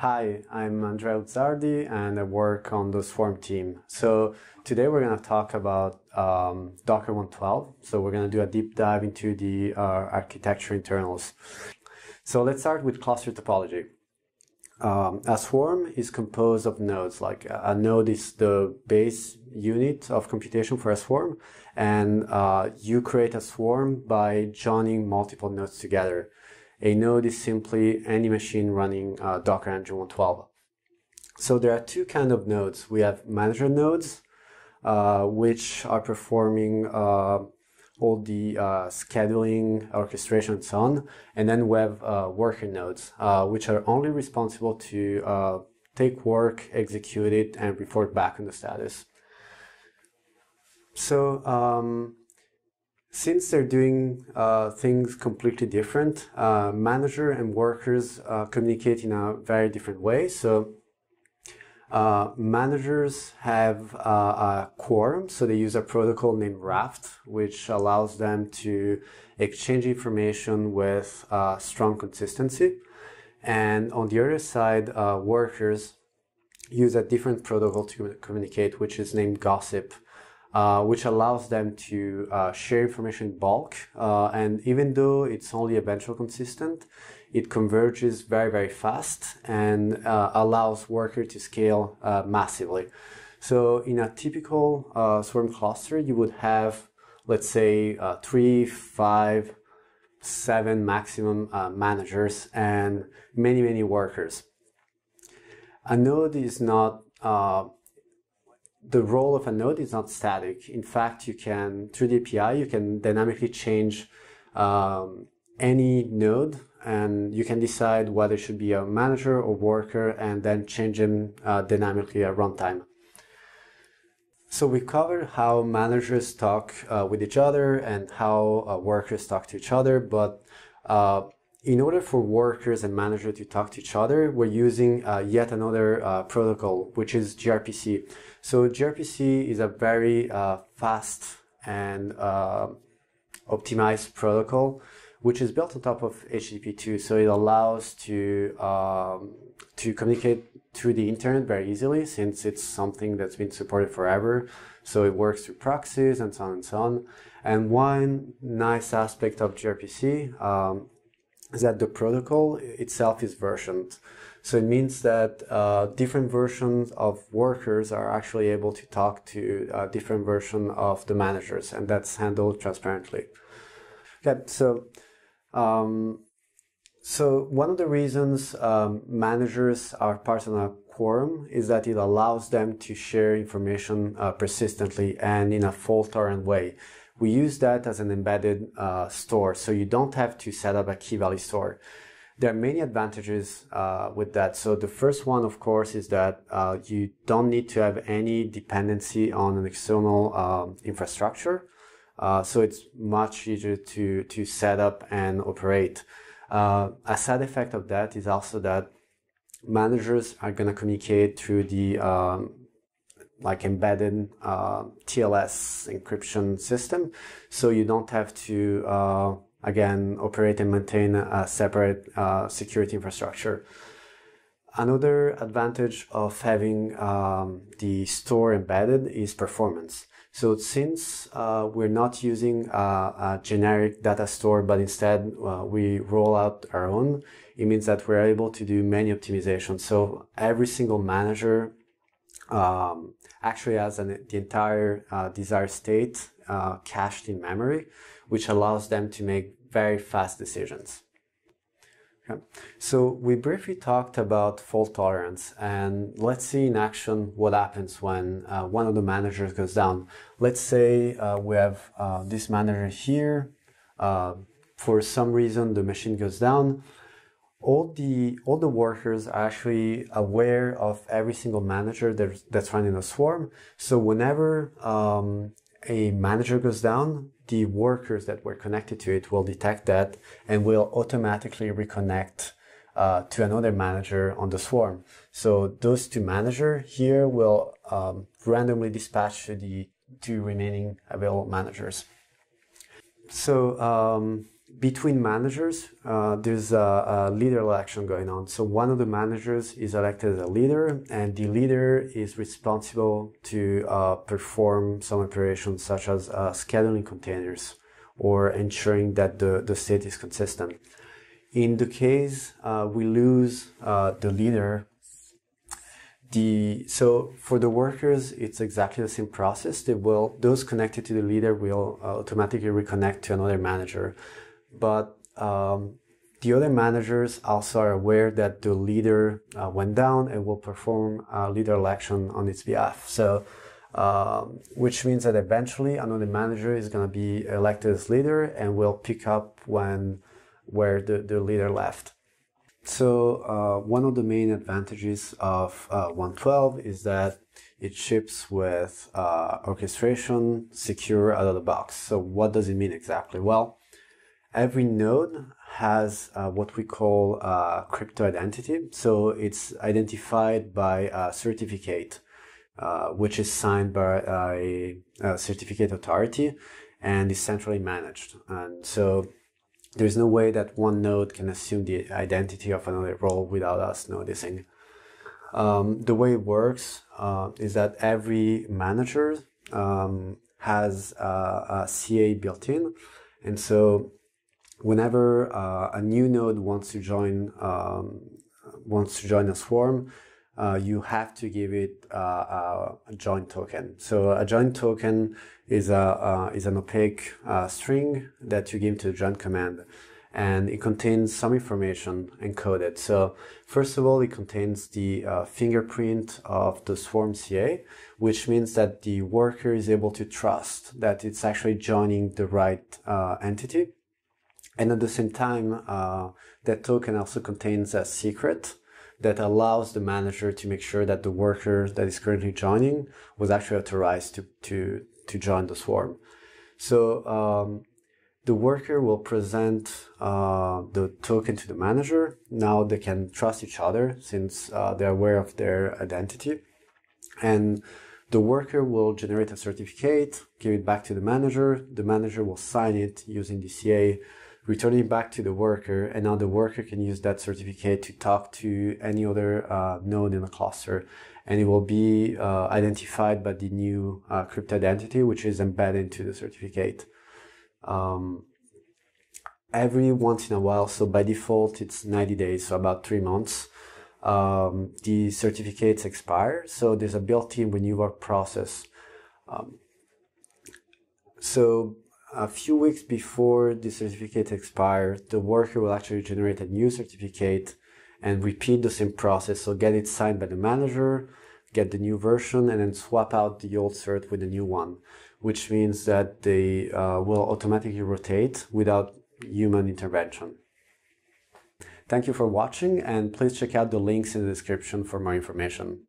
Hi, I'm Andrea Luzzardi and I work on the Swarm team. So today we're going to talk about um, Docker 112. So we're going to do a deep dive into the uh, architecture internals. So let's start with cluster topology. Um, a swarm is composed of nodes. Like a node is the base unit of computation for a swarm, and uh, you create a swarm by joining multiple nodes together. A node is simply any machine running uh, Docker Engine 112. So there are two kind of nodes. We have manager nodes, uh, which are performing uh, all the uh, scheduling, orchestration, and so on. And then we have uh, worker nodes, uh, which are only responsible to take work, execute it, and report back on the status. So um, since they're doing uh, things completely different, uh, manager and workers communicate in a very different way. So uh, managers have uh, a quorum, so they use a protocol named Raft, which allows them to exchange information with uh, strong consistency. And on the other side, uh, workers use a different protocol to communicate, which is named Gossip, uh, which allows them to uh, share information in bulk. and even though it's only eventual consistent, it converges very, very fast and uh, allows Worker to scale uh, massively. So in a typical uh, Swarm cluster, you would have, let's say, uh, three, five, seven maximum uh, managers and many, many workers. A node is not uh, the role of a node is not static. In fact, you can, through the API, you can dynamically change um, any node and you can decide whether it should be a manager or worker and then change them uh, dynamically at runtime. So we covered how managers talk uh, with each other and how uh, workers talk to each other, but uh, in order for workers and managers to talk to each other, we're using uh, yet another uh, protocol, which is gRPC. So gRPC is a very fast and optimized protocol which is built on top of HTTP2. So it allows to um, to communicate through the internet very easily since it's something that's been supported forever. So it works through proxies and so on and so on. And one nice aspect of gRPC um, that the protocol itself is versioned. So it means that uh, different versions of workers are actually able to talk to a uh, different version of the managers, and that's handled transparently. Okay, so um, so one of the reasons um, managers are part of a quorum is that it allows them to share information uh, persistently and in a fault-tolerant way. We use that as an embedded uh, store, so you don't have to set up a key value store. There are many advantages uh, with that. So the first one, of course, is that uh, you don't need to have any dependency on an external um, infrastructure. Uh, so it's much easier to, to set up and operate. Uh, a side effect of that is also that managers are going to communicate through the um, like embedded uh, TLS encryption system. So you don't have to, uh, again, operate and maintain a separate uh, security infrastructure. Another advantage of having um, the store embedded is performance. So since uh, we're not using a, a, generic data store, but instead uh, we roll out our own, it means that we're able to do many optimizations. So every single manager um, actually has an, the entire uh, desired state uh, cached in memory, which allows them to make very fast decisions. Okay. So we briefly talked about fault tolerance and let's see in action what happens when uh, one of the managers goes down. Let's say uh, we have uh, this manager here. Uh, for some reason, the machine goes down. All the all the workers are actually aware of every single manager that's, that's running a swarm. So whenever um, a manager goes down, the workers that were connected to it will detect that and will automatically reconnect uh, to another manager on the swarm. So those two managers here will um, randomly dispatch to the two remaining available managers. So um, between managers, uh, there's a, a, leader election going on. So one of the managers is elected as a leader, and the leader is responsible to uh, perform some operations such as uh, scheduling containers or ensuring that the, the state is consistent. In the case uh, we lose uh, the leader, the so for the workers it's exactly the same process. They will those connected to the leader will uh, automatically reconnect to another manager but um, the other managers also are aware that the leader uh, went down and will perform a leader election on its behalf. So, um, which means that eventually another manager is going to be elected as leader and will pick up when where the, the leader left. So, uh, one of the main advantages of uh, 112 is that it ships with uh, orchestration secure out of the box. So, what does it mean exactly? Well, every node has uh, what we call a crypto identity. So it's identified by a certificate, uh, which is signed by a, a, certificate authority and is centrally managed. And so there's no way that one node can assume the identity of another role without us noticing. Um, the way it works uh, is that every manager um, has a, a CA built in. And so whenever uh, a new node wants to join um, wants to join a swarm, uh, you have to give it uh, a join token. So a join token is a uh, is an opaque uh, string that you give to the join command, and it contains some information encoded. So first of all, it contains the uh, fingerprint of the swarm CA, which means that the worker is able to trust that it's actually joining the right entity. And at the same time, uh, that token also contains a secret that allows the manager to make sure that the worker that is currently joining was actually authorized to, to, to join the swarm. So um, the worker will present uh, the token to the manager. Now they can trust each other since uh, they're aware of their identity. And the worker will generate a certificate, give it back to the manager. The manager will sign it using the CA returning back to the worker, and now the worker can use that certificate to talk to any other uh, node in the cluster, and it will be uh, identified by the new uh, crypto identity, which is embedded into the certificate. Um, every once in a while, so by default it's 90 days, so about three months, um, the certificates expire. So there's a built-in renewal process. Um, so a few weeks before the certificate expires, the worker will actually generate a new certificate and repeat the same process. So get it signed by the manager, get the new version, and then swap out the old cert with the new one, which means that they uh, will automatically rotate without human intervention. Thank you for watching and please check out the links in the description for more information.